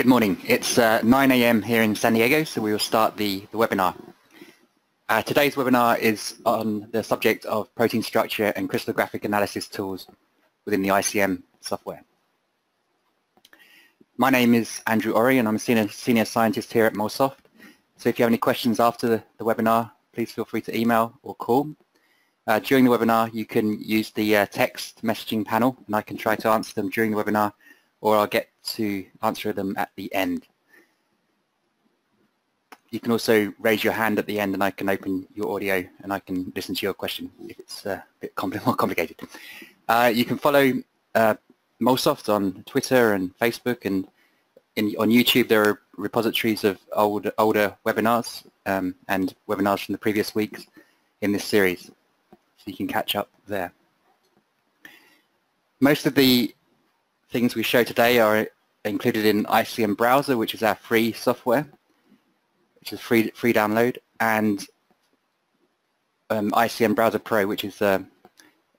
Good morning. It's uh, 9 a.m. here in San Diego, so we will start the, the webinar. Uh, today's webinar is on the subject of protein structure and crystallographic analysis tools within the ICM software. My name is Andrew Orry and I'm a senior, senior scientist here at MolSoft. So if you have any questions after the, the webinar, please feel free to email or call. Uh, during the webinar, you can use the uh, text messaging panel and I can try to answer them during the webinar or I'll get to answer them at the end. You can also raise your hand at the end and I can open your audio and I can listen to your question if it's uh, a bit compl more complicated. Uh, you can follow uh, MolSoft on Twitter and Facebook and in, on YouTube there are repositories of old, older webinars um, and webinars from the previous weeks in this series. So you can catch up there. Most of the things we show today are included in ICM Browser, which is our free software, which is free free download, and um, ICM Browser Pro, which is a,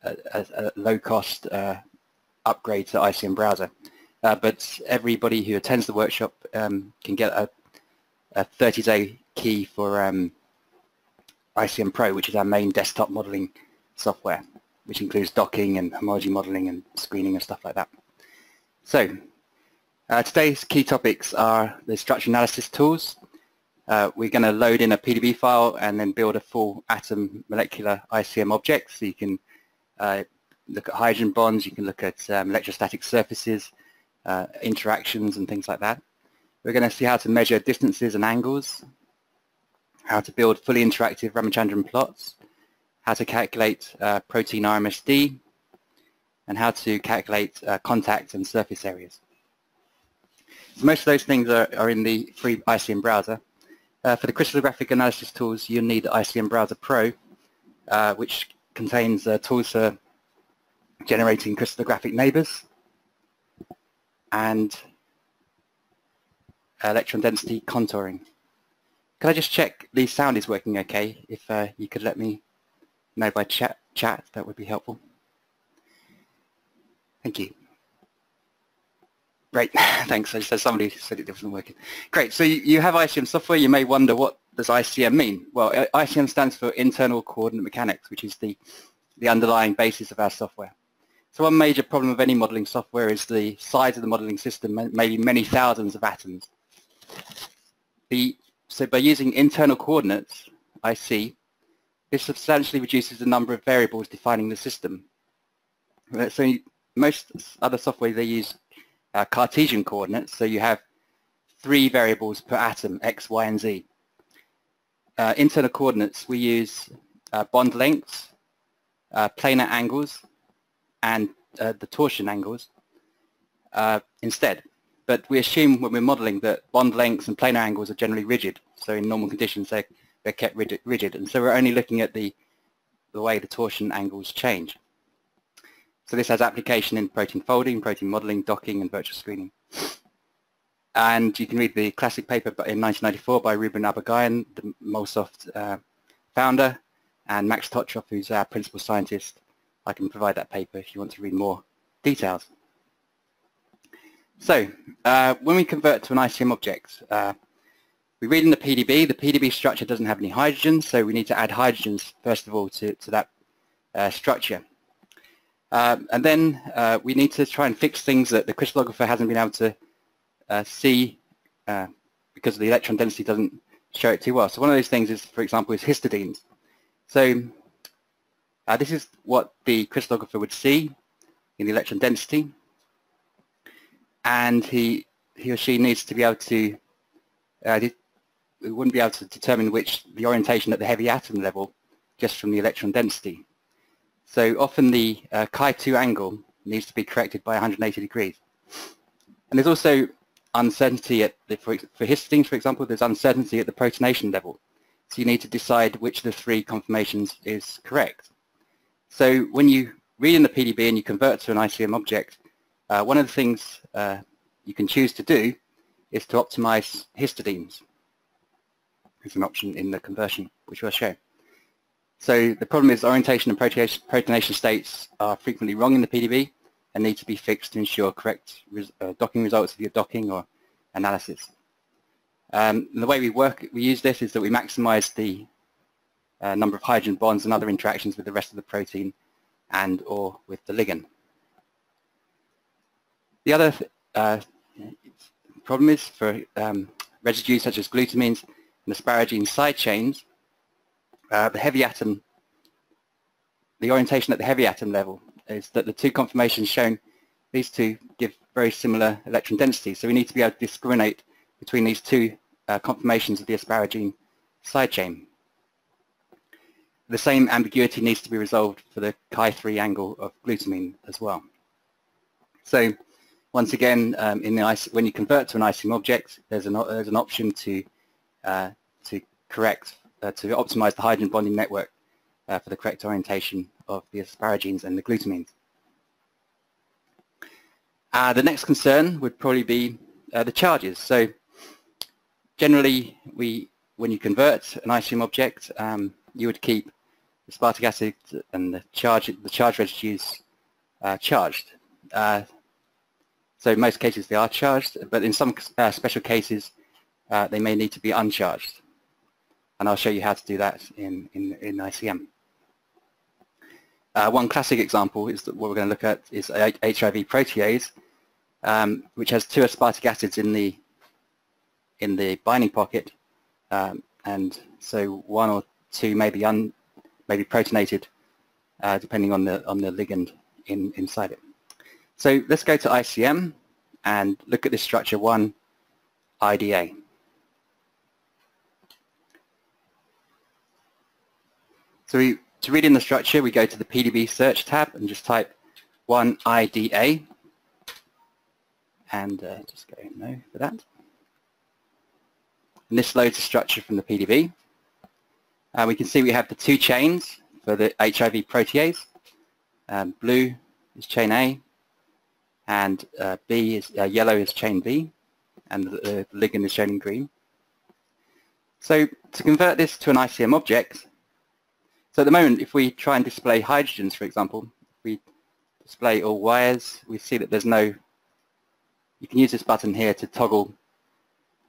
a, a low-cost uh, upgrade to ICM Browser. Uh, but everybody who attends the workshop um, can get a, a 30-day key for um, ICM Pro, which is our main desktop modeling software, which includes docking and homology modeling and screening and stuff like that. So uh, today's key topics are the structure analysis tools. Uh, we're going to load in a PDB file and then build a full atom molecular ICM object. So you can uh, look at hydrogen bonds, you can look at um, electrostatic surfaces, uh, interactions and things like that. We're going to see how to measure distances and angles, how to build fully interactive Ramachandran plots, how to calculate uh, protein RMSD, and how to calculate uh, contact and surface areas. So most of those things are, are in the free ICM browser. Uh, for the crystallographic analysis tools, you'll need ICM Browser Pro, uh, which contains uh, tools for generating crystallographic neighbors and electron density contouring. Can I just check the sound is working okay? If uh, you could let me know by chat, chat, that would be helpful. Thank you. Great, thanks. So somebody said it wasn't working. Great, so you have ICM software. You may wonder what does ICM mean? Well, ICM stands for Internal Coordinate Mechanics, which is the, the underlying basis of our software. So one major problem of any modeling software is the size of the modeling system, maybe many thousands of atoms. The, so by using internal coordinates, IC, this substantially reduces the number of variables defining the system. So most other software they use uh, Cartesian coordinates, so you have three variables per atom, x, y, and z. Uh, internal coordinates, we use uh, bond lengths, uh, planar angles, and uh, the torsion angles uh, instead. But we assume when we're modeling that bond lengths and planar angles are generally rigid, so in normal conditions they're, they're kept rigid, rigid, and so we're only looking at the, the way the torsion angles change. So this has application in protein folding, protein modeling, docking, and virtual screening. And you can read the classic paper in 1994 by Ruben Abagyan, the MolSoft uh, founder, and Max Totrov, who's our principal scientist. I can provide that paper if you want to read more details. So uh, when we convert to an ICM object, uh, we read in the PDB, the PDB structure doesn't have any hydrogens, so we need to add hydrogens, first of all, to, to that uh, structure. Um, and then uh, we need to try and fix things that the crystallographer hasn't been able to uh, see uh, because the electron density doesn't show it too well. So one of those things is, for example, is histidines. So uh, this is what the crystallographer would see in the electron density. And he, he or she needs to be able to, uh, we wouldn't be able to determine which the orientation at the heavy atom level just from the electron density. So often the uh, Chi2 angle needs to be corrected by 180 degrees. And there's also uncertainty at the, for, for histidines, for example, there's uncertainty at the protonation level. So you need to decide which of the three conformations is correct. So when you read in the PDB and you convert to an ICM object, uh, one of the things uh, you can choose to do is to optimize histidines. It's an option in the conversion, which we'll show. So the problem is orientation and protonation states are frequently wrong in the PDB and need to be fixed to ensure correct res uh, docking results of your docking or analysis. Um, the way we work, we use this is that we maximize the uh, number of hydrogen bonds and other interactions with the rest of the protein and or with the ligand. The other uh, problem is for um, residues such as glutamines and asparagine side chains, uh, the heavy atom, the orientation at the heavy atom level is that the two conformations shown, these two give very similar electron densities. So we need to be able to discriminate between these two uh, conformations of the asparagine side chain. The same ambiguity needs to be resolved for the chi-3 angle of glutamine as well. So once again, um, in the when you convert to an ICM object, there's an, there's an option to, uh, to correct, uh, to optimize the hydrogen bonding network uh, for the correct orientation of the asparagines and the glutamines. Uh, the next concern would probably be uh, the charges. So generally, we when you convert an ICM object, um, you would keep the aspartic acid and the charge the charge residues uh, charged. Uh, so in most cases they are charged, but in some special cases they may need to be uncharged. And I'll show you how to do that in, in, in ICM. Uh, one classic example is that what we're going to look at is HIV protease, um, which has two aspartic acids in the in the binding pocket, um, and so one or two may be un, may be protonated, uh, depending on the on the ligand in inside it. So let's go to ICM and look at this structure one IDA. So we to read in the structure, we go to the PDB search tab and just type 1IDA and uh, just go no for that. And this loads the structure from the PDB. Uh, we can see we have the two chains for the HIV protease. Um, blue is chain A and uh, B is uh, yellow is chain B and the, the ligand is shown in green. So to convert this to an ICM object, so at the moment, if we try and display hydrogens, for example, if we display all wires, we see that there's no, you can use this button here to toggle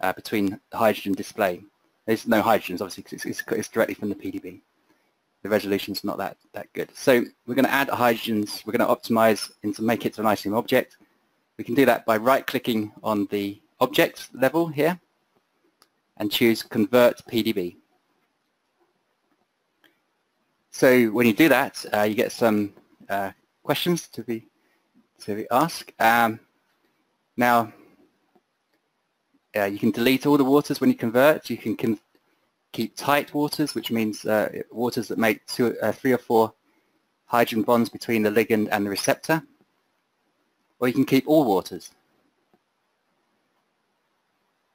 uh, between hydrogen display. There's no hydrogens, obviously, because it's, it's, it's, directly from the PDB. The resolution's not that, that good. So we're going to add hydrogens, we're going to optimize and to make it to an ICM object. We can do that by right-clicking on the object level here and choose Convert PDB. So when you do that, uh, you get some uh, questions to be to be asked. Um, now, uh, you can delete all the waters when you convert. You can keep tight waters, which means uh, waters that make two, uh, three or four hydrogen bonds between the ligand and the receptor. Or you can keep all waters.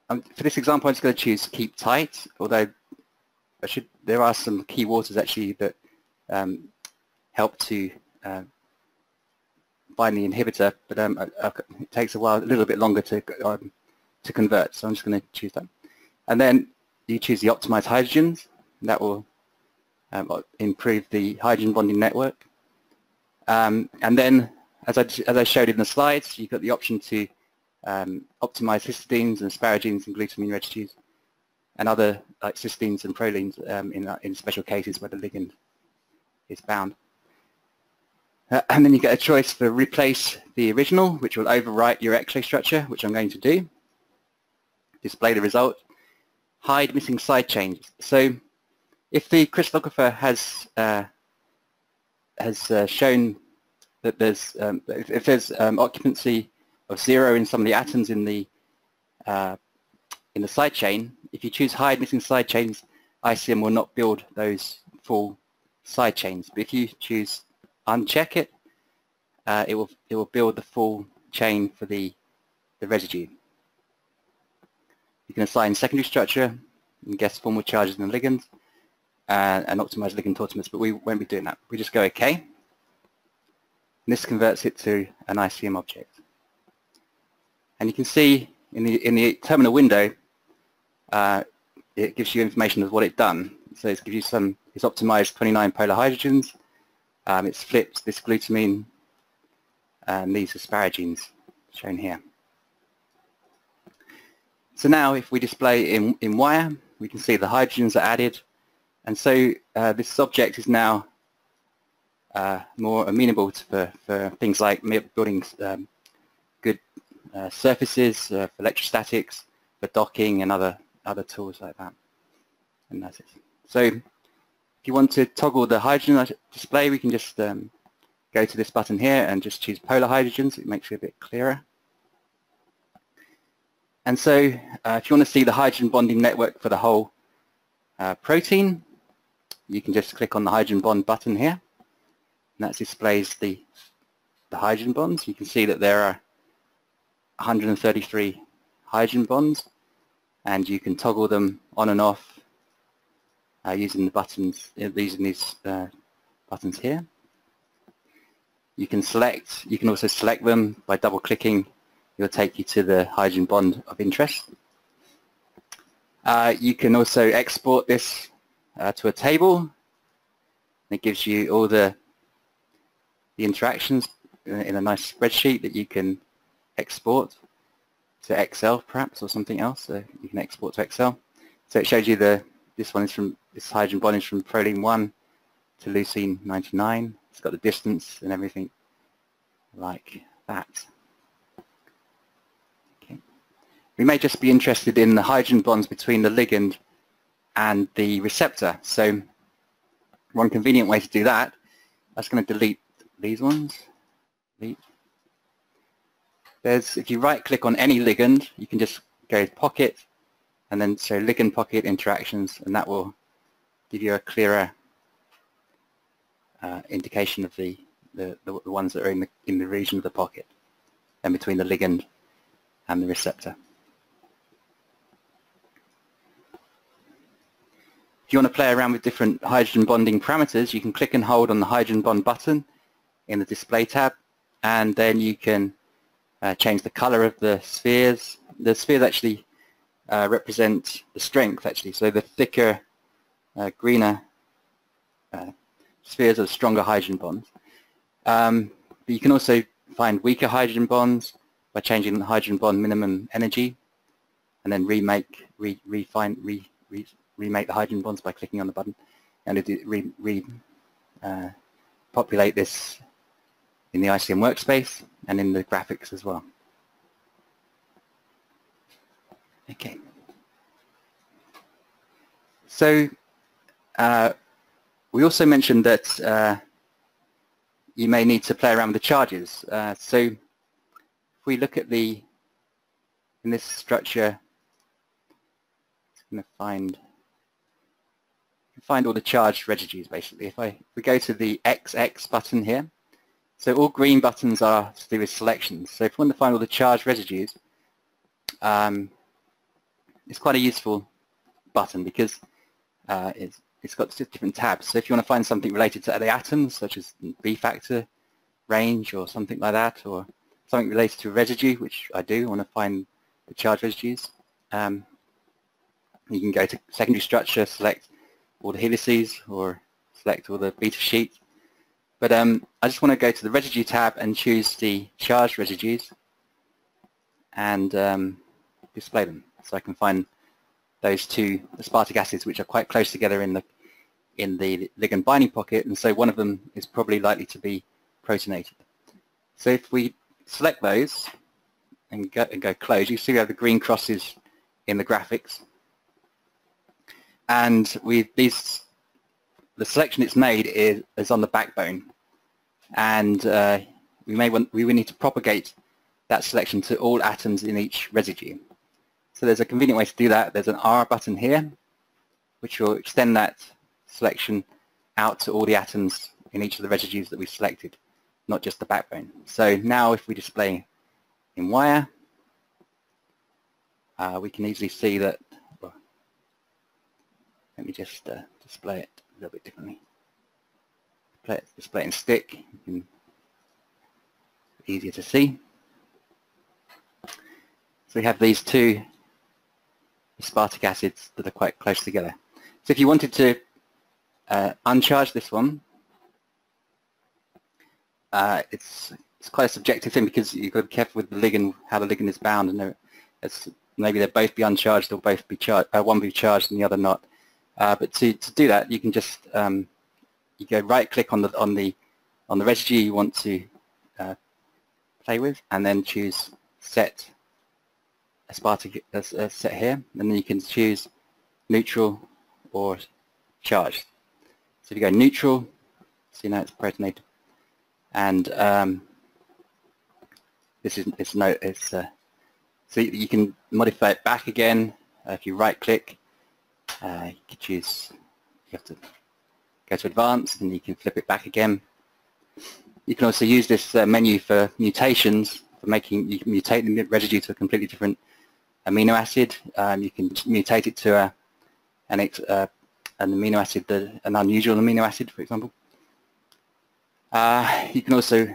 Um, for this example, I'm just going to choose keep tight, although should, there are some key waters actually that um, help to uh, bind the inhibitor, but um, it takes a while, a little bit longer to um, to convert. So I'm just going to choose that, and then you choose the optimized hydrogens. that will um, improve the hydrogen bonding network. Um, and then, as I as I showed in the slides, you've got the option to um, optimize histidines and asparagines and glutamine residues, and other like cysteines and prolines um, in in special cases where the ligand is bound. Uh, and then you get a choice for replace the original, which will overwrite your X-ray structure, which I'm going to do. Display the result. Hide missing side chains. So if the crystallographer has uh, has uh, shown that there's um, if, if, there's um, occupancy of zero in some of the atoms in the uh, in the side chain, if you choose hide missing side chains, ICM will not build those full side chains. But if you choose uncheck it, uh, it will it will build the full chain for the the residue. You can assign secondary structure and guess formal charges and ligands uh, and optimize ligand tautomers, but we won't be doing that. We just go OK. And this converts it to an ICM object. And you can see in the in the terminal window, uh, it gives you information of what it's done. So it gives you some it's optimized 29 polar hydrogens. Um, it's flipped this glutamine and these asparagines shown here. So now if we display in, in wire, we can see the hydrogens are added. And so uh, this object is now uh, more amenable to, for, for things like building um, good uh, surfaces uh, for electrostatics, for docking and other, other tools like that. And that's it. So if you want to toggle the hydrogen display, we can just um, go to this button here and just choose polar hydrogens. It makes it a bit clearer. And so uh, if you want to see the hydrogen bonding network for the whole uh, protein, you can just click on the hydrogen bond button here. And that displays the, the hydrogen bonds. You can see that there are 133 hydrogen bonds and you can toggle them on and off uh, using the buttons, uh, using these uh, buttons here. You can select, you can also select them by double clicking it'll take you to the hydrogen bond of interest. Uh, you can also export this uh, to a table. It gives you all the, the interactions in a nice spreadsheet that you can export to Excel perhaps or something else. So you can export to Excel. So it shows you the, this one is from, this hydrogen bond is from proline 1 to leucine 99. It's got the distance and everything like that. We may just be interested in the hydrogen bonds between the ligand and the receptor. So one convenient way to do that, that's going to delete these ones. Delete. There's, if you right click on any ligand, you can just go to pocket and then show ligand pocket interactions and that will give you a clearer uh, indication of the, the, the, ones that are in the, in the region of the pocket and between the ligand and the receptor. If you want to play around with different hydrogen bonding parameters, you can click and hold on the hydrogen bond button in the display tab, and then you can uh, change the color of the spheres. The spheres actually uh, represent the strength, actually. So the thicker, uh, greener uh, spheres are stronger hydrogen bonds. Um, but you can also find weaker hydrogen bonds by changing the hydrogen bond minimum energy, and then remake, re, refine, re, re, remake the hydrogen bonds by clicking on the button and it re, re uh, populate this in the ICM workspace and in the graphics as well. Okay. So uh, we also mentioned that uh, you may need to play around with the charges. Uh, so if we look at the, in this structure, I'm going to find find all the charged residues basically. If, I, if we go to the XX button here, so all green buttons are to do with selections. So if we want to find all the charged residues, um, it's quite a useful button because uh, it's, it's got different tabs. So if you want to find something related to the atoms, such as B factor range or something like that, or something related to residue, which I do, want to find the charged residues, um, you can go to secondary structure, select all the helices or select all the beta sheets. But um, I just want to go to the residue tab and choose the charged residues and um, display them. So I can find those two aspartic acids which are quite close together in the in the ligand binding pocket. And so one of them is probably likely to be protonated. So if we select those and go, and go close, you see we have the green crosses in the graphics. And we these the selection it's made is, is on the backbone. And uh, we may want we will need to propagate that selection to all atoms in each residue so there's a convenient way to do that there's an R button here which will extend that selection out to all the atoms in each of the residues that we've selected not just the backbone so now if we display in wire uh, we can easily see that let me just uh, display it a little bit differently. Display it, display it in stick, easier to see. So we have these two aspartic acids that are quite close together. So if you wanted to uh, uncharge this one, uh, it's it's quite a subjective thing because you've got to be careful with the ligand, how the ligand is bound, and maybe they'll both be uncharged or both be charged, uh, one be charged and the other not. Uh, but to, to do that, you can just um, you go right click on the on the on the residue you want to uh, play with, and then choose set aspartic uh, uh, set here, and then you can choose neutral or charged. So if you go neutral, see now it's protonated, and um, this is it's no it's uh, so you can modify it back again. Uh, if you right click, uh, you can choose, you have to go to advanced and you can flip it back again. You can also use this uh, menu for mutations, for making, you can mutate the residue to a completely different amino acid. Um, you can mutate it to a, an, uh, an amino acid, an unusual amino acid, for example. Uh, you can also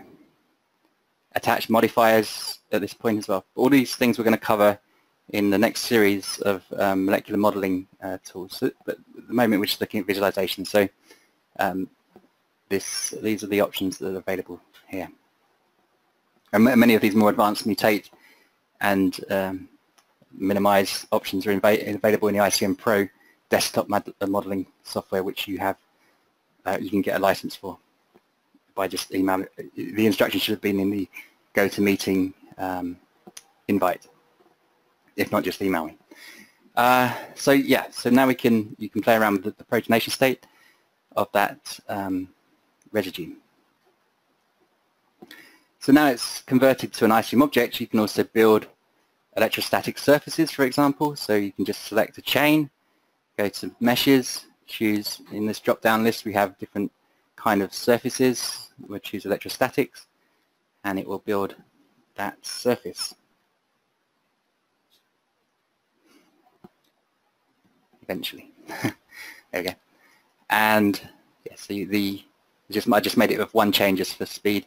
attach modifiers at this point as well. All these things we're going to cover in the next series of um, molecular modeling uh, tools. So, but at the moment we're just looking at visualization. So um, this, these are the options that are available here. And many of these more advanced mutate and um, minimize options are available in the ICM Pro desktop uh, modeling software, which you have, uh, you can get a license for by just email. The instructions should have been in the GoToMeeting um, invite, if not just email me. Uh, so yeah, so now we can you can play around with the, the protonation state of that um, residue. So now it's converted to an ICM object. You can also build electrostatic surfaces, for example. So you can just select a chain, go to meshes, choose in this drop-down list we have different kind of surfaces. We'll choose electrostatics, and it will build that surface. Eventually. there we go. And yeah, so the just I just made it with one change just for speed.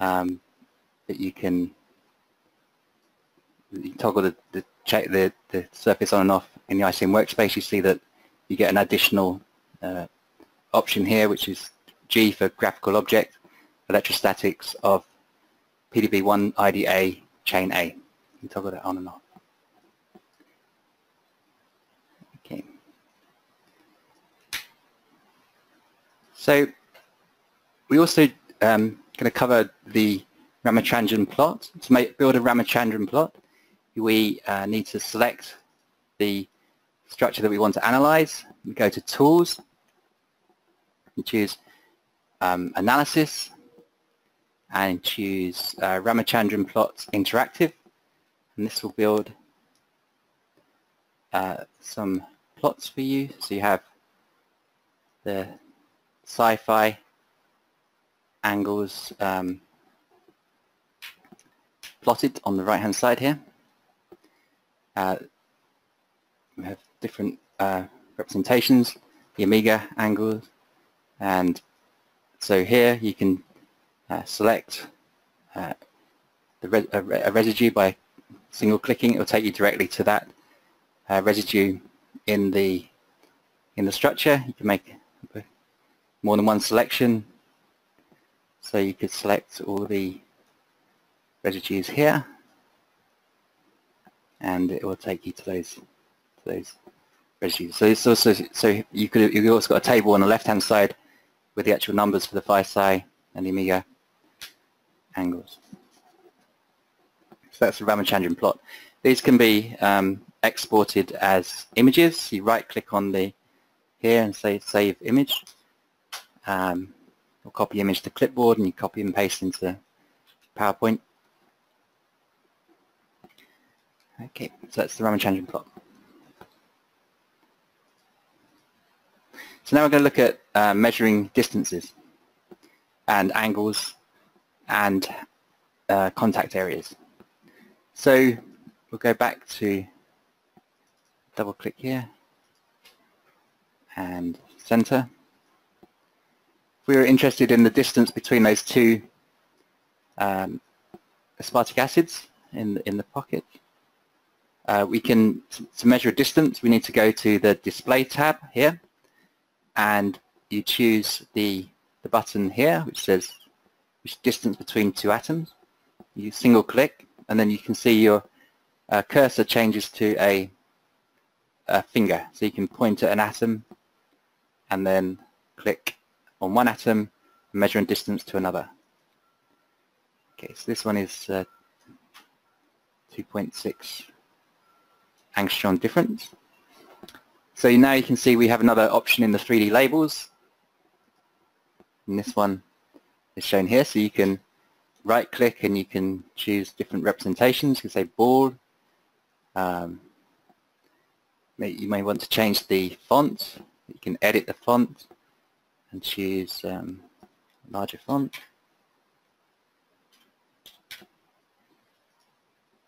Um, that you can you toggle the the, the the surface on and off in the ICM workspace. You see that you get an additional uh, option here, which is G for graphical object, electrostatics of PDB1 IDA chain A. You toggle that on and off. Okay. So we also um, going to cover the Ramachandran plot. To make, build a Ramachandran plot, we uh, need to select the structure that we want to analyze. We go to Tools, and choose um, Analysis, and choose uh, Ramachandran Plots Interactive. And this will build uh, some plots for you. So you have the psi-phi angles um, plotted on the right hand side here. Uh, we have different uh, representations, the omega angles, and so here you can uh, select uh, re a, a, residue by single clicking. It will take you directly to that uh, residue in the in the structure. You can make more than one selection. So you could select all the residues here, and it will take you to those to those residues. So it's also so you could you've also got a table on the left hand side with the actual numbers for the phi psi and the omega angles. So that's the Ramachandran plot. These can be um, exported as images. You right click on the here and say save image. Um, or copy image to clipboard and you copy and paste into PowerPoint. Okay, so that's the Ramachandran plot. So now we're going to look at uh, measuring distances and angles and uh, contact areas. So we'll go back to double click here and center. We were interested in the distance between those two um, aspartic acids in the, in the pocket. Uh, we can, to measure a distance, we need to go to the display tab here and you choose the, the button here which says which distance between two atoms. You single click and then you can see your uh, cursor changes to a, a finger. So you can point at an atom and then click on one atom in distance to another. Okay, so this one is uh, 2.6 angstrom difference. So now you can see we have another option in the 3D labels. And this one is shown here, so you can right click and you can choose different representations. You can say bold. Um, you may want to change the font. You can edit the font and choose um, larger font.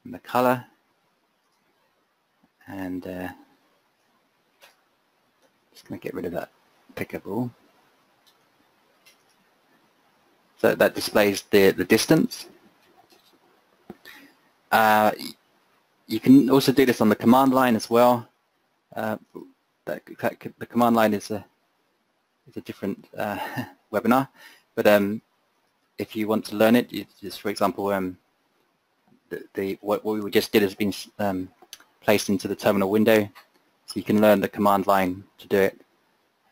And the color and uh, just going to get rid of that pickable. So that displays the, the distance. Uh, you can also do this on the command line as well. Uh, that, that, the command line is a is a different uh, webinar, but um, if you want to learn it, just for example, um, the, the what, what, we just did has been um, placed into the terminal window, so you can learn the command line to do it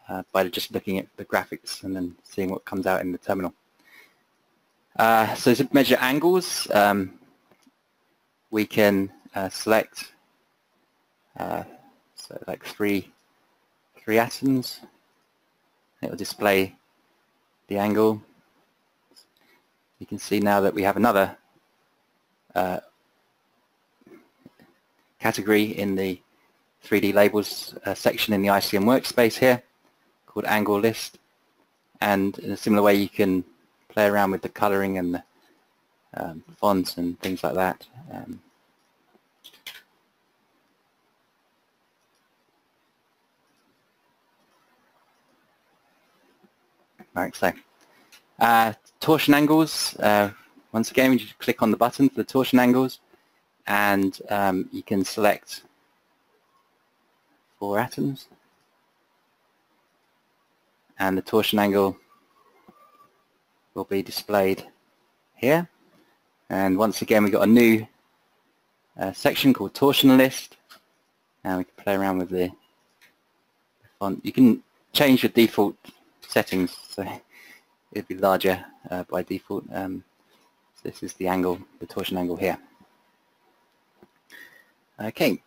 uh, by just looking at the graphics and then seeing what comes out in the terminal. Uh, so to measure angles, um, we can uh, select uh, so like three three atoms. It will display the angle. You can see now that we have another uh, category in the 3D labels uh, section in the ICM workspace here called angle list and in a similar way you can play around with the coloring and the um, fonts and things like that. Um, Right, so uh, torsion angles, uh, once again you just click on the button for the torsion angles and um, you can select four atoms and the torsion angle will be displayed here and once again we've got a new uh, section called torsion list and we can play around with the, font. You can change your default settings so it'd be larger uh, by default. Um, so this is the angle, the torsion angle here. Okay,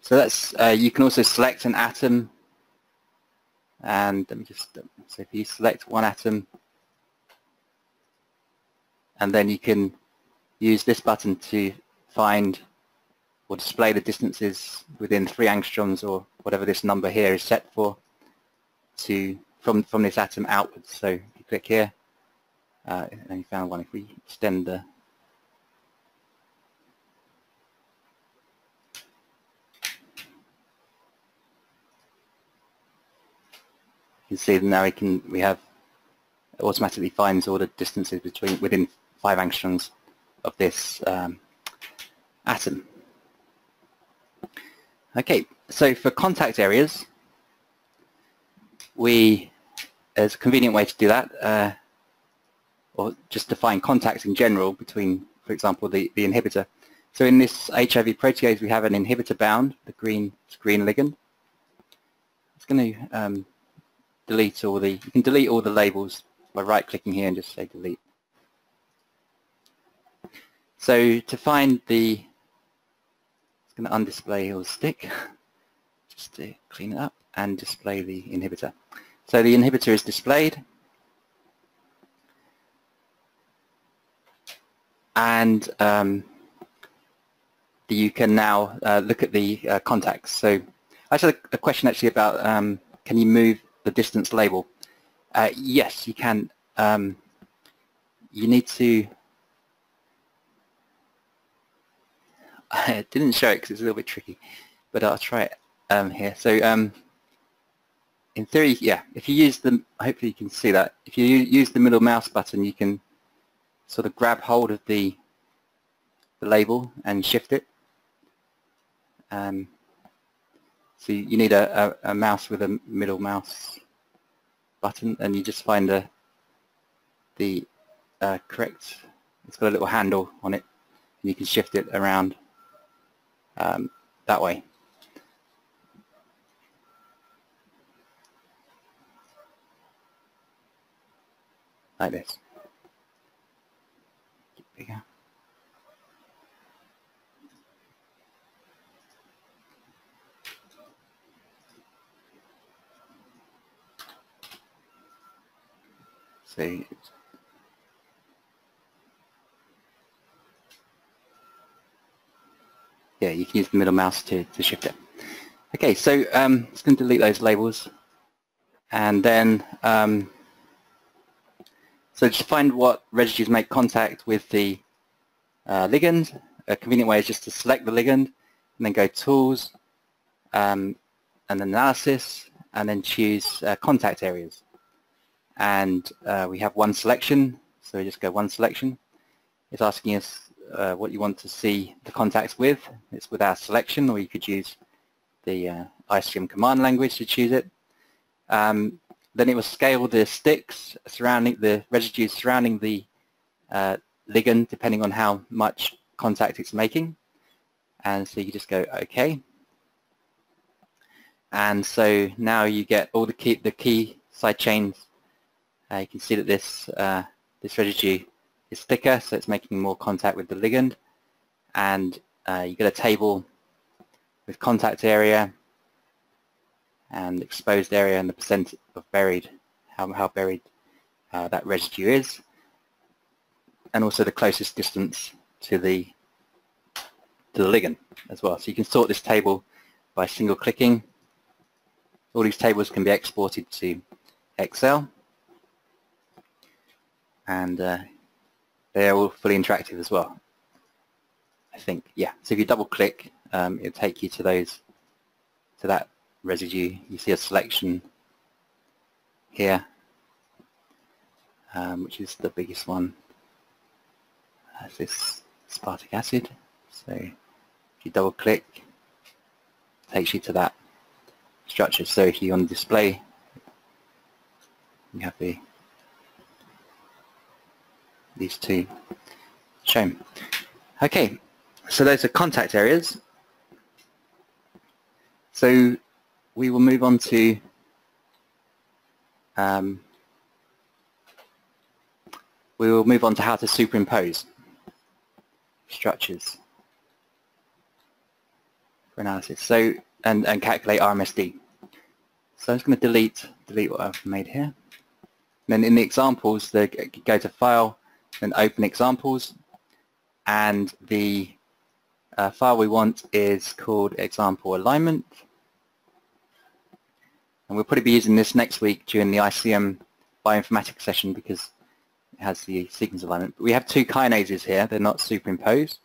so that's uh, you can also select an atom, and let me just so if you select one atom, and then you can use this button to find or display the distances within three angstroms or whatever this number here is set for to from from this atom outwards. So if you click here, uh, and you found one. If we extend the you can see that now we can we have automatically finds all the distances between within five angstroms of this um, atom. Okay, so for contact areas, we, as a convenient way to do that, uh, or just define contacts in general between, for example, the, the inhibitor. So in this HIV protease, we have an inhibitor bound, the green screen ligand. It's going to um, delete all the, you can delete all the labels by right-clicking here and just say delete. So to find the, it's going to undisplay the stick, just to clean it up and display the inhibitor. So the inhibitor is displayed and um, you can now uh, look at the uh, contacts. So I had a, question actually about um, can you move the distance label? Uh, yes, you can. Um, you need to I didn't show it because it's a little bit tricky, but I'll try it um, here. So um, in theory, yeah, if you use the, hopefully you can see that, if you use the middle mouse button, you can sort of grab hold of the, the label and shift it. Um, so you need a, a, a, mouse with a middle mouse button and you just find the, the uh, correct, it's got a little handle on it and you can shift it around um, that way. Like this. Bigger. So yeah, you can use the middle mouse to, to shift it. Okay, so um, just going to delete those labels. And then, um, so to find what residues make contact with the uh, ligand, a convenient way is just to select the ligand and then go Tools um, and Analysis and then choose uh, contact areas. And uh, we have one selection, so we just go one selection. It's asking us uh, what you want to see the contacts with. It's with our selection, or you could use the uh, ICM command language to choose it. Um, then it will scale the sticks surrounding the residues surrounding the uh, ligand, depending on how much contact it's making. And so you just go OK. And so now you get all the key the key side chains. Uh, you can see that this uh, this residue is thicker, so it's making more contact with the ligand. And uh, you get a table with contact area and exposed area and the percent of buried, how, how buried uh, that residue is. And also the closest distance to the to the ligand as well. So you can sort this table by single clicking. All these tables can be exported to Excel and uh, they're all fully interactive as well. I think, yeah. So if you double click, um, it'll take you to those, to that residue. You see a selection here, um, which is the biggest one. That's this aspartic acid. So if you double click, it takes you to that structure. So if you on display, you have the these two shown. Okay, so those are contact areas. So we will move on to um, we will move on to how to superimpose structures for analysis. So and, and calculate RMSD. So I'm just going to delete delete what I've made here. And then in the examples, they go to File, then open examples and the uh, file we want is called example alignment and we'll probably be using this next week during the ICM bioinformatics session because it has the sequence alignment. But we have two kinases here, they're not superimposed.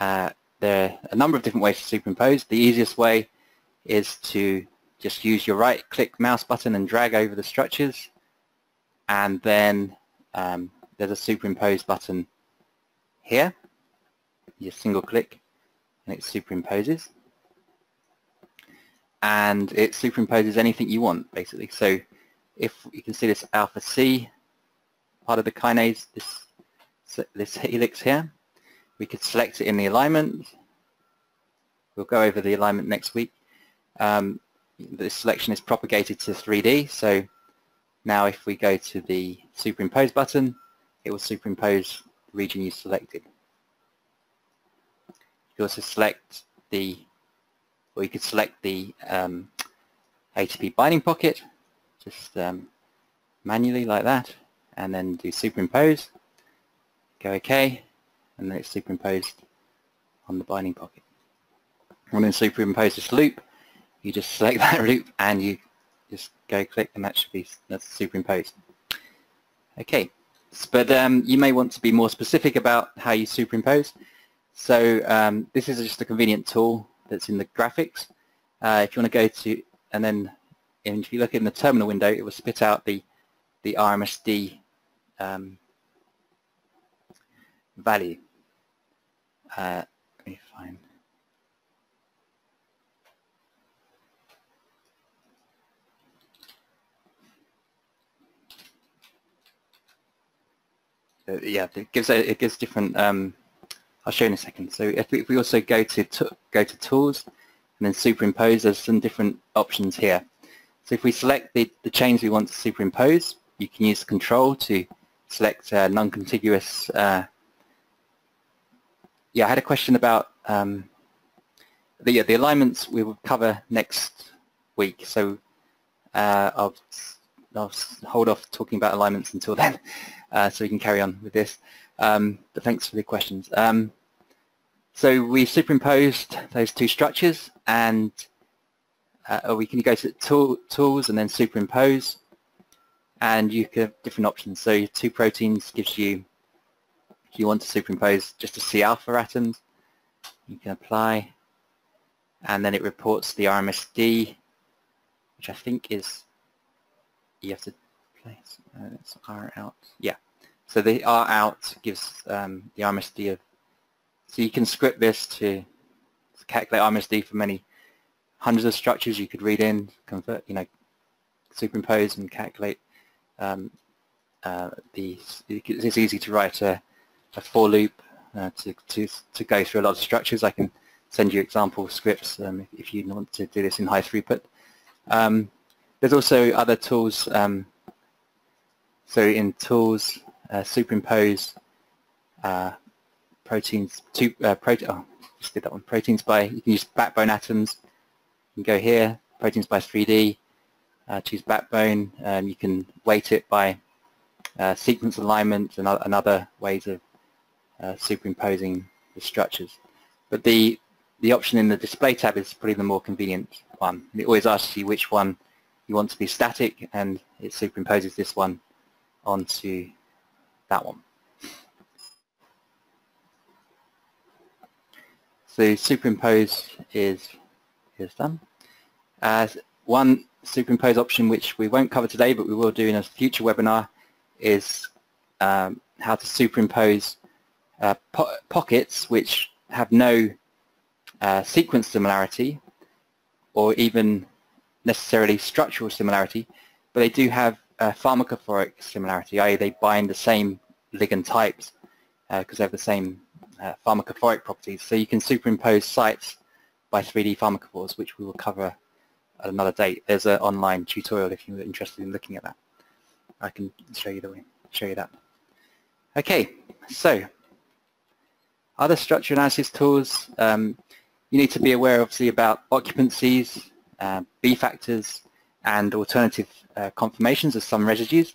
Uh, there are a number of different ways to superimpose. The easiest way is to just use your right click mouse button and drag over the structures and then um, there's a superimpose button here. You single click and it superimposes. And it superimposes anything you want basically. So if you can see this alpha C part of the kinase, this, this helix here, we could select it in the alignment. We'll go over the alignment next week. Um, the selection is propagated to 3D. So now if we go to the superimpose button, it will superimpose the region you selected. You also select the, or you could select the um, ATP binding pocket, just um, manually like that, and then do superimpose, go OK, and then it's superimposed on the binding pocket. And then superimpose this loop, you just select that loop and you just go click and that should be that's superimposed. Okay, but um, you may want to be more specific about how you superimpose. So um, this is just a convenient tool that's in the graphics. Uh, if you want to go to, and then if you look in the terminal window, it will spit out the, the RMSD um, value. Uh, let me find uh, yeah, it gives it gives different um, I'll show you in a second. So if we, if we also go to, to go to tools and then superimpose, there's some different options here. So if we select the, the chains we want to superimpose, you can use control to select uh, non-contiguous. Uh, yeah, I had a question about um, the, yeah, the alignments we will cover next week. So uh, I'll, I'll hold off talking about alignments until then, uh, so we can carry on with this. Um, but thanks for the questions. Um, so we superimposed those two structures and uh, we can go to tool, tools and then superimpose and you can have different options. So two proteins gives you, if you want to superimpose just the C alpha atoms, you can apply and then it reports the RMSD, which I think is, you have to place, uh, R out, yeah. So the R out gives um, the RMSD of, so you can script this to calculate RMSD for many hundreds of structures you could read in, convert, you know, superimpose and calculate um, uh, the, it's easy to write a, a for loop uh, to, to, to go through a lot of structures. I can send you example scripts um, if, if, you want to do this in high throughput. Um, there's also other tools. Um, so in tools, uh, superimpose uh, proteins, two, uh, oh, just did that one, proteins by, you can use backbone atoms you can go here, proteins by 3D, uh, choose backbone, and you can weight it by uh, sequence alignment and, and, other ways of uh, superimposing the structures. But the, the option in the display tab is probably the more convenient one. It always asks you which one you want to be static and it superimposes this one onto that one. So superimpose is is done. Uh, one superimpose option which we won't cover today but we will do in a future webinar is um, how to superimpose uh, po pockets which have no uh, sequence similarity or even necessarily structural similarity but they do have pharmacophoric similarity, i.e. they bind the same ligand types because uh, they have the same uh, pharmacophoric properties. So you can superimpose sites by 3D pharmacophores, which we will cover at another date. There's an online tutorial if you're interested in looking at that. I can show you the way, show you that. Okay, so other structure analysis tools, um, you need to be aware obviously about occupancies, uh, B factors, and alternative uh, conformations of some residues.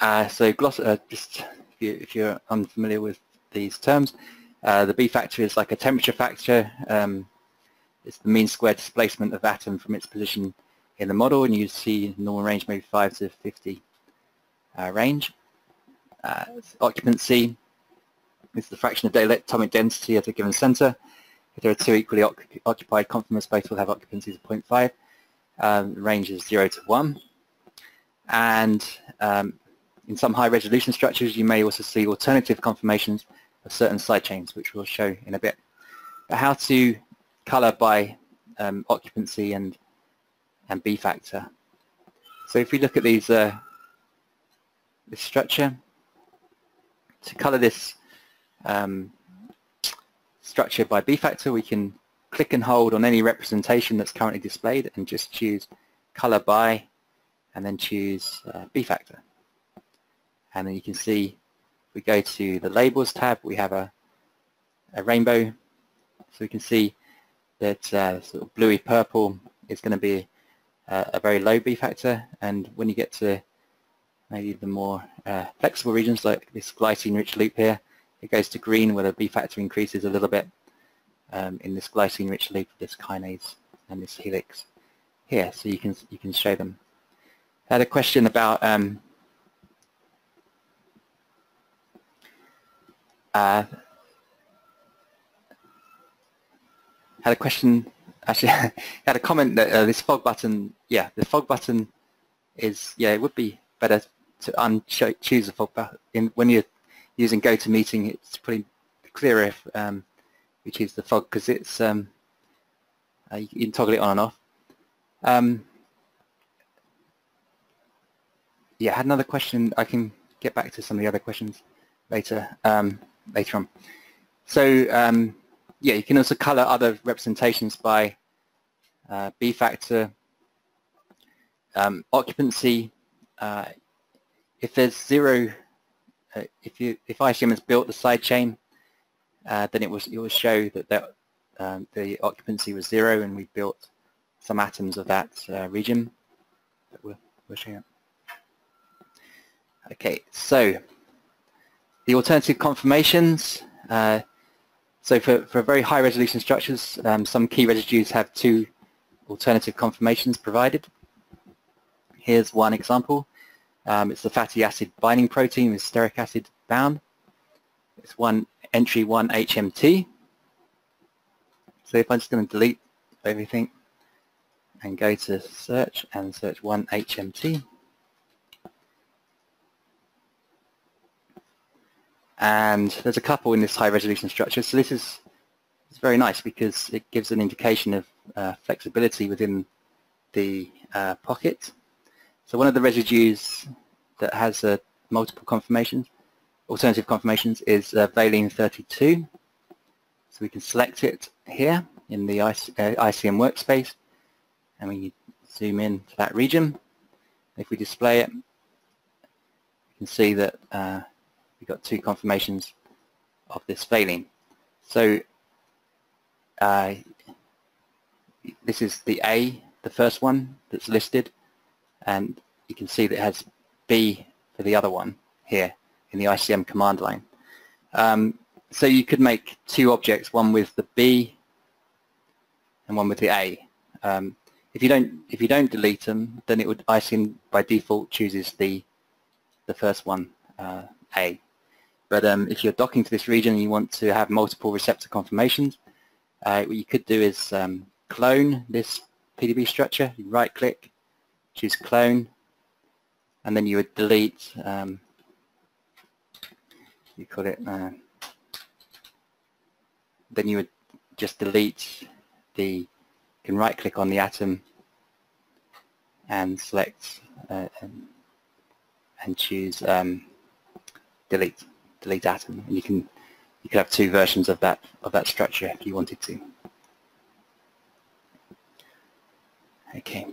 Uh, so gloss, uh, just if, you, are unfamiliar with these terms, uh, the B factor is like a temperature factor. Um, it's the mean square displacement of atom from its position in the model, and you see normal range maybe 5 to 50 uh, range. Occupancy is the fraction of atomic density at a given center. If there are two equally occupied conformers, both will have occupancies of 0.5. Um, range is 0 to 1. And um, in some high resolution structures, you may also see alternative conformations of certain side chains, which we'll show in a bit. But how to color by um, occupancy and, and B factor. So if we look at these, uh, this structure, to color this um, structure by B factor, we can click and hold on any representation that's currently displayed and just choose color by and then choose uh, B factor. And then you can see if we go to the labels tab, we have a, a rainbow. So we can see that uh, sort of bluey purple is going to be uh, a very low B factor. And when you get to maybe the more uh, flexible regions like this glycine-rich loop here, it goes to green where the B factor increases a little bit um, in this glycine-rich loop, this kinase and this helix here. So you can you can show them. I had a question about um, uh, had a question, actually, had a comment that uh, this fog button, yeah, the fog button is, yeah, it would be better to unchoose the fog button. When you're using GoToMeeting, it's pretty clearer if um, choose the fog because it's, um, uh, you can toggle it on and off. Um, yeah, I had another question. I can get back to some of the other questions later. Um, later on. So um, yeah, you can also color other representations by uh, B factor, um, occupancy. Uh, if there's zero, uh, if you if ICM has built the sidechain, uh, then it was it will show that that um, the occupancy was zero, and we built some atoms of that uh, region that we're, showing. Okay, so the alternative conformations. Uh, so for, for very high resolution structures, um, some key residues have two alternative conformations provided. Here's one example. Um, it's the fatty acid binding protein with stearic acid bound. It's one entry 1 HMT. So if I'm just going to delete everything and go to search and search 1 HMT. And there's a couple in this high resolution structure. So this is it's very nice because it gives an indication of uh, flexibility within the uh, pocket. So one of the residues that has uh, multiple conformations, alternative conformations, is uh, valine 32. So we can select it here in the ICM uh, workspace and we zoom in to that region. If we display it, you can see that uh, we've got two conformations of this valine. So uh, this is the A, the first one that's listed, and you can see that it has B for the other one here in the ICM command line. Um, so you could make two objects, one with the B and one with the A. Um, if you don't if you don't delete them, then it would ICM by default chooses the the first one, uh, A. But um, if you're docking to this region and you want to have multiple receptor conformations, uh, what you could do is um, clone this PDB structure. You right click, choose clone, and then you would delete, um, you call it, uh, then you would just delete the, you can right click on the atom and select uh, and, and choose um, delete delete atom, and you can you could have two versions of that of that structure if you wanted to. Okay.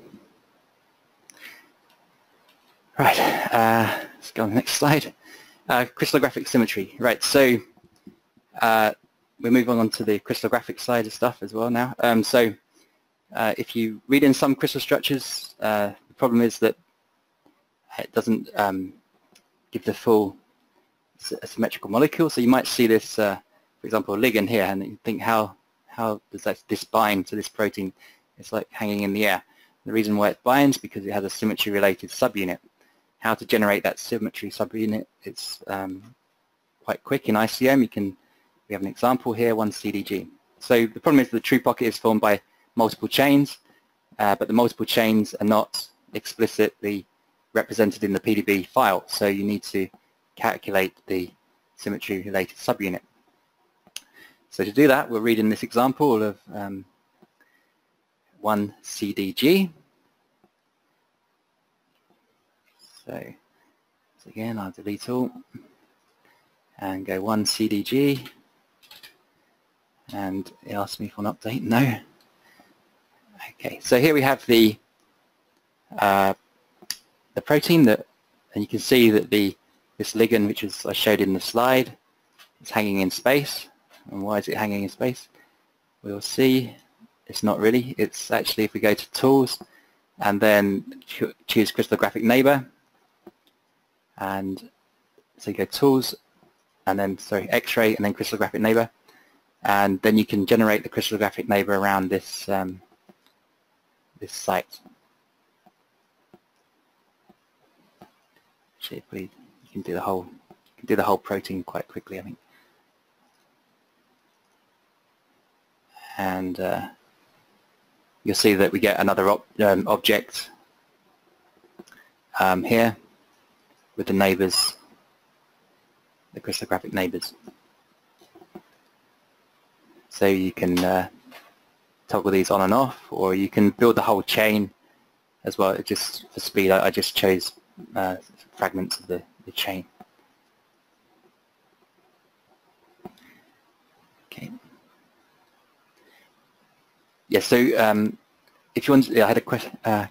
Right. Uh, let's go on the next slide. Uh, crystallographic symmetry. Right. So uh, we're moving on to the crystallographic side of stuff as well now. Um, so uh, if you read in some crystal structures, uh, the problem is that it doesn't um, give the full symmetrical molecule. So you might see this, uh, for example, ligand here, and you think how how does that this bind to this protein? It's like hanging in the air. The reason why it binds because it has a symmetry-related subunit. How to generate that symmetry subunit? It's um, quite quick in ICM. You can we have an example here, one CDG. So the problem is the true pocket is formed by multiple chains, uh, but the multiple chains are not explicitly represented in the PDB file. So you need to calculate the symmetry related subunit. So to do that, we'll read in this example of um, one CDG. So, so again, I'll delete all and go one CDG and it asks me for an update. No. Okay, so here we have the uh, the protein that, and you can see that the this ligand, which is I showed in the slide, is hanging in space. And why is it hanging in space? We'll see. It's not really. It's actually if we go to Tools and then choose Crystallographic Neighbor, and so you go Tools and then sorry X-ray and then Crystallographic Neighbor, and then you can generate the crystallographic neighbor around this um, this site. Actually, can do the whole can do the whole protein quite quickly, I think. And uh, you'll see that we get another um, object um, here with the neighbors, the crystallographic neighbors. So you can uh, toggle these on and off, or you can build the whole chain as well. Just for speed, I, I just chose uh, fragments of the, the chain. Okay. Yeah. So um, if you want, I had a question. Uh,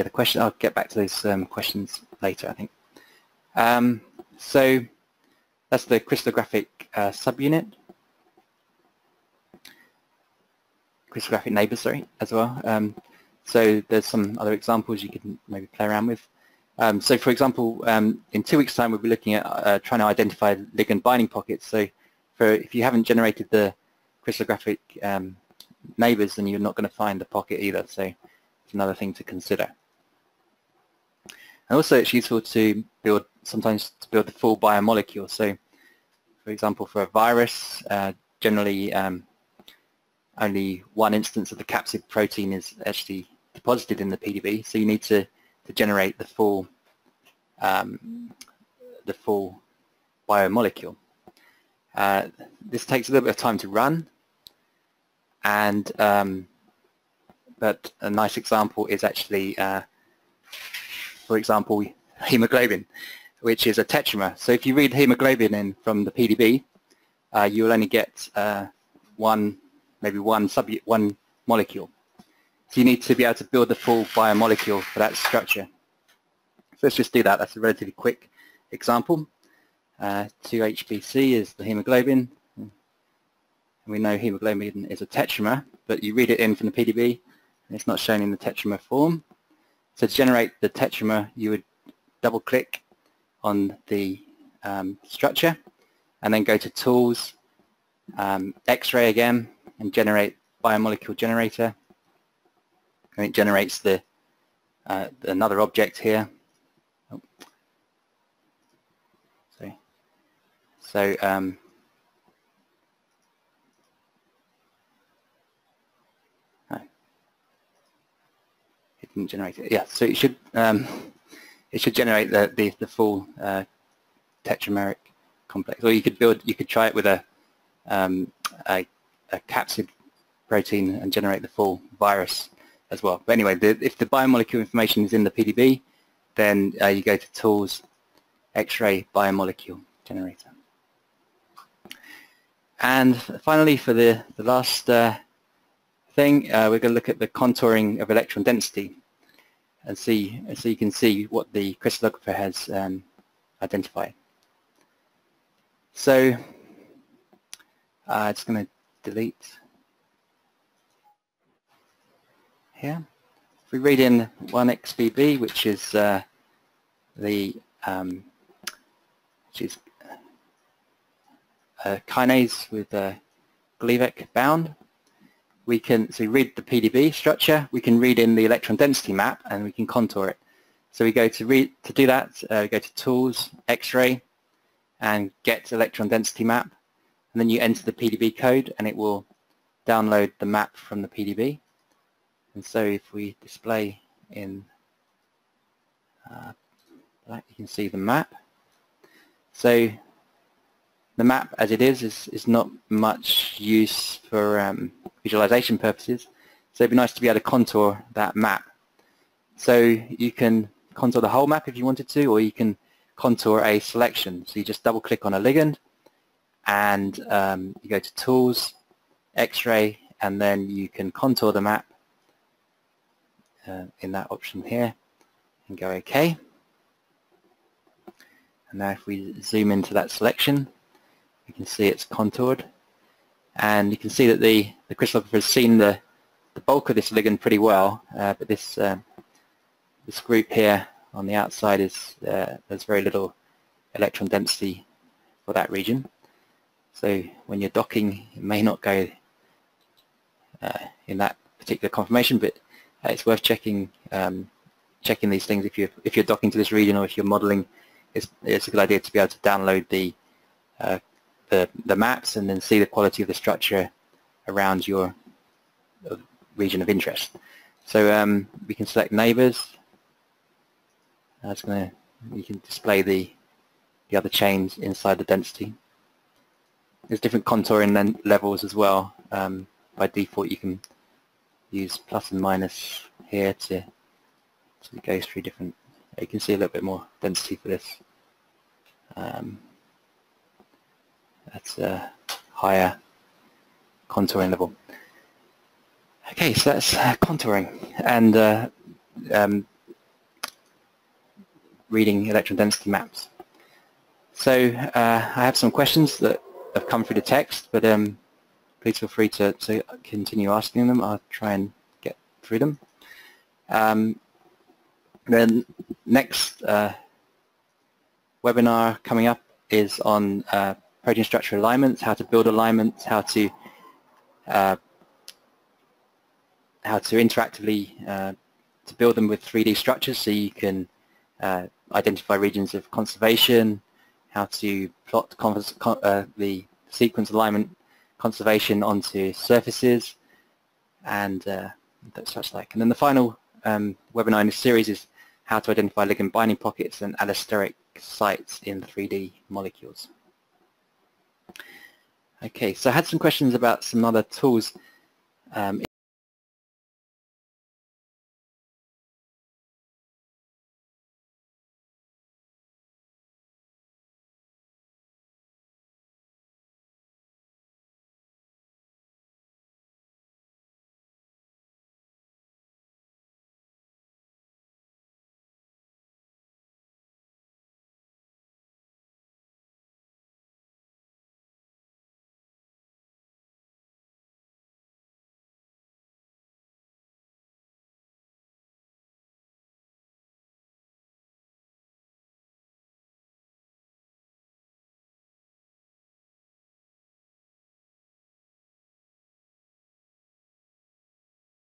yeah, the question. I'll get back to those um, questions later. I think. Um, so that's the crystallographic uh, subunit. Crystallographic neighbors, sorry, as well. Um, so there's some other examples you can maybe play around with. Um, so for example, um, in two weeks' time, we'll be looking at uh, trying to identify ligand binding pockets. So for if you haven't generated the crystallographic um, neighbors, then you're not going to find the pocket either. So it's another thing to consider. And also it's useful to build, sometimes to build the full biomolecule. So for example, for a virus, uh, generally um, only one instance of the capsid protein is actually deposited in the PDB. So you need to, to generate the full um, the full biomolecule. Uh, this takes a little bit of time to run, and um, but a nice example is actually, uh, for example, hemoglobin, which is a tetramer. So if you read hemoglobin in from the PDB, uh, you will only get uh, one, maybe one sub one molecule. So you need to be able to build the full biomolecule for that structure. So let's just do that. That's a relatively quick example. Uh, 2-HBC is the hemoglobin. And we know hemoglobin is a tetramer, but you read it in from the PDB, and it's not shown in the tetramer form. So to generate the tetramer, you would double-click on the um, structure, and then go to Tools, um, X-ray again, and generate biomolecule generator. And it generates the uh, another object here. Oh. So, so um, didn't generate it. Yeah, so it should um, it should generate the the, the full uh, tetrameric complex. Or you could build, you could try it with a, um, a, a capsid protein and generate the full virus as well. But anyway, the, if the biomolecule information is in the PDB, then uh, you go to Tools, X-ray biomolecule generator. And finally, for the, the last uh, thing, uh, we're going to look at the contouring of electron density and see so you can see what the crystallographer has um, identified. So uh, it's going to delete here. If we read in 1xbb, which is uh, the um, which is a kinase with a Gleevec bound, we can, so read the PDB structure, we can read in the electron density map and we can contour it. So we go to read, to do that, uh, go to Tools, X-ray, and get electron density map. And then you enter the PDB code and it will download the map from the PDB. And so if we display in uh, black, you can see the map. So the map as it is is, is not much use for um, visualization purposes. So it'd be nice to be able to contour that map. So you can contour the whole map if you wanted to, or you can contour a selection. So you just double click on a ligand and um, you go to Tools, X-ray, and then you can contour the map uh, in that option here and go OK. And now if we zoom into that selection, you can see it's contoured and you can see that the, the crystallographer has seen the, the bulk of this ligand pretty well, uh, but this, uh, this group here on the outside is uh, there's very little electron density for that region. So when you're docking, it may not go uh, in that particular conformation, but uh, it's worth checking um, checking these things if you if you're docking to this region or if you're modeling. It's, it's a good idea to be able to download the uh, the, the maps and then see the quality of the structure around your region of interest. So um, we can select neighbors. That's going to, you can display the, the other chains inside the density. There's different contouring levels as well. Um, by default you can use plus and minus here to, to go through different, you can see a little bit more density for this. Um, that's a higher contouring level. Okay, so that's uh, contouring and uh, um, reading electron density maps. So uh, I have some questions that have come through the text, but um, please feel free to, to continue asking them. I'll try and get through them. Um, then next uh, webinar coming up is on uh, protein structure alignments, how to build alignments, how to uh, how to interactively uh, to build them with 3D structures so you can uh, identify regions of conservation, how to plot uh, the sequence alignment conservation onto surfaces and such like. And then the final um, webinar in this series is how to identify ligand binding pockets and allosteric sites in 3D molecules. Okay, so I had some questions about some other tools. Um,